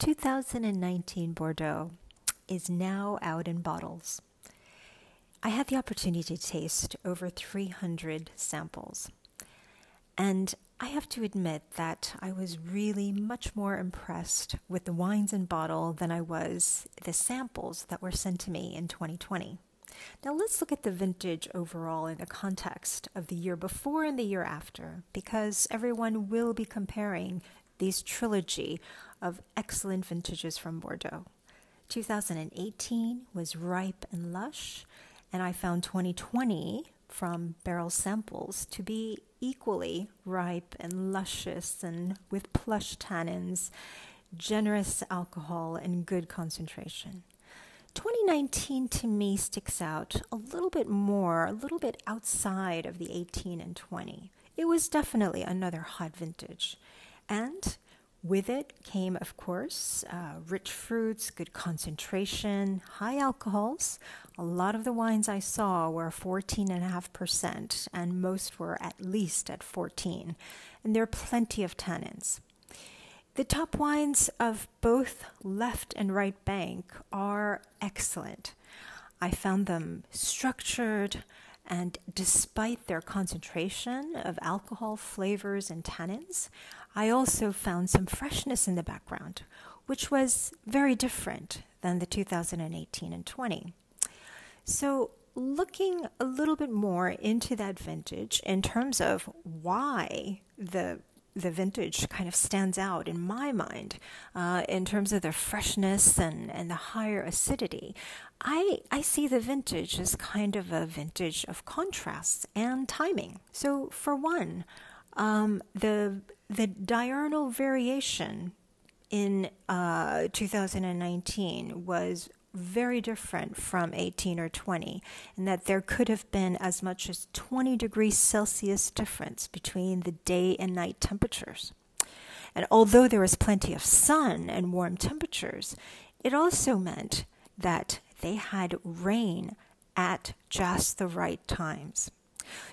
2019 Bordeaux is now out in bottles. I had the opportunity to taste over 300 samples. And I have to admit that I was really much more impressed with the wines in bottle than I was the samples that were sent to me in 2020. Now let's look at the vintage overall in the context of the year before and the year after, because everyone will be comparing these trilogy of excellent vintages from Bordeaux. 2018 was ripe and lush, and I found 2020 from barrel samples to be equally ripe and luscious and with plush tannins, generous alcohol, and good concentration. 2019 to me sticks out a little bit more, a little bit outside of the 18 and 20. It was definitely another hot vintage. And with it came, of course, uh, rich fruits, good concentration, high alcohols. A lot of the wines I saw were 14.5%, and most were at least at 14. And there are plenty of tannins. The top wines of both left and right bank are excellent. I found them structured, and despite their concentration of alcohol, flavors, and tannins, I also found some freshness in the background, which was very different than the 2018 and 20. So, looking a little bit more into that vintage in terms of why the the vintage kind of stands out in my mind uh, in terms of the freshness and, and the higher acidity. I, I see the vintage as kind of a vintage of contrasts and timing. So, for one, um, the, the diurnal variation in uh, 2019 was very different from 18 or 20, and that there could have been as much as 20 degrees Celsius difference between the day and night temperatures. And although there was plenty of sun and warm temperatures, it also meant that they had rain at just the right times.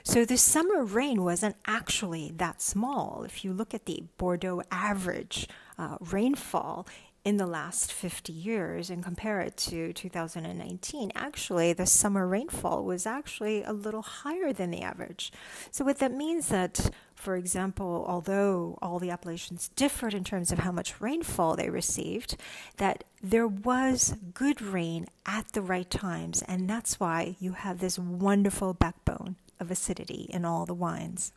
So the summer rain wasn't actually that small. If you look at the Bordeaux average uh, rainfall, in the last 50 years and compare it to 2019, actually the summer rainfall was actually a little higher than the average. So what that means that, for example, although all the appellations differed in terms of how much rainfall they received, that there was good rain at the right times, and that's why you have this wonderful backbone of acidity in all the wines.